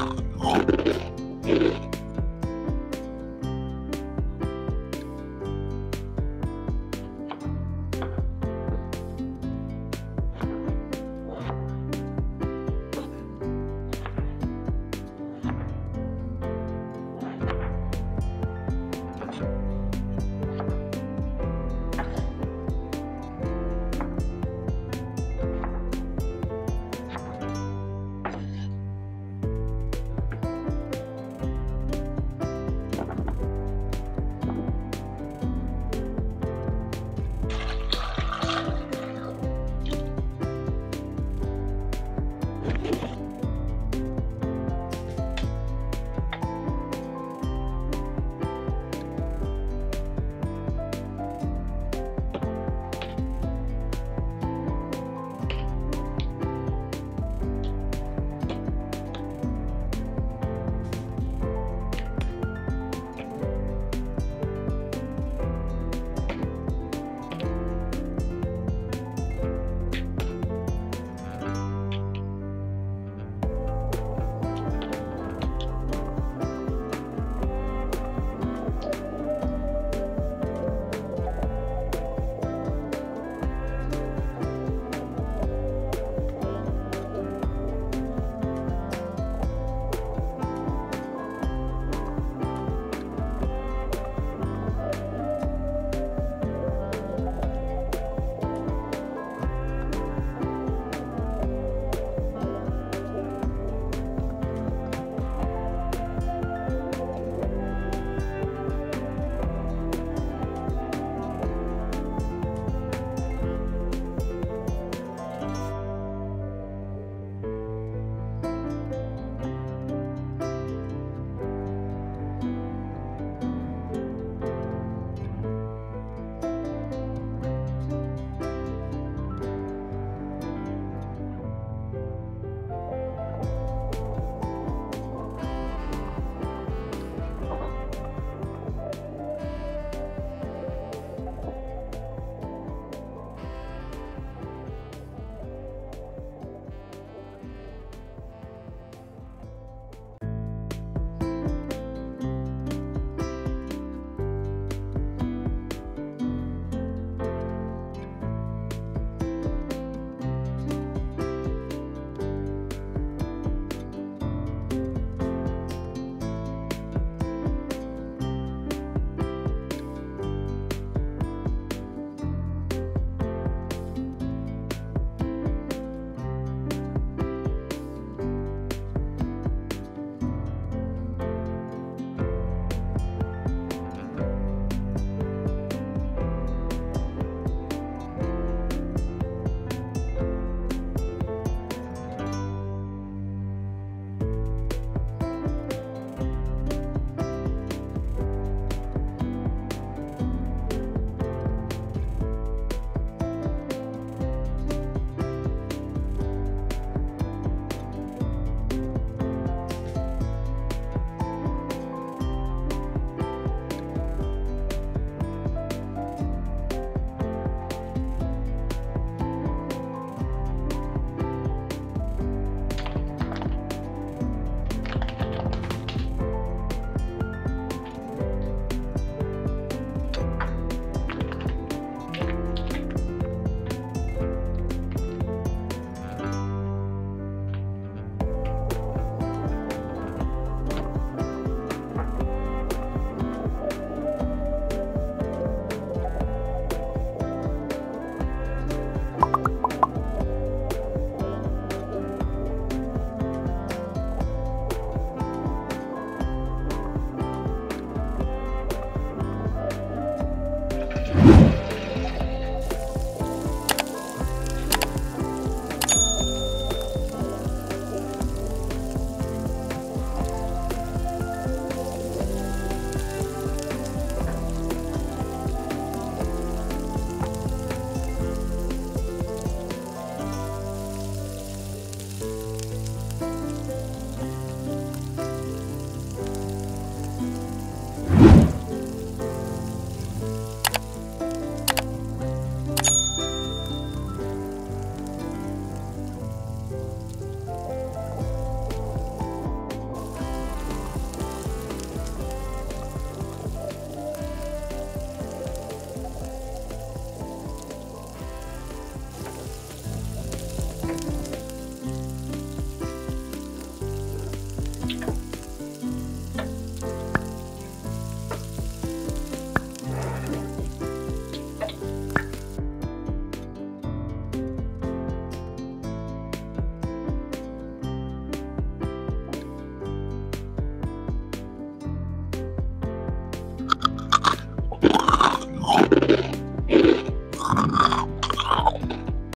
Oh,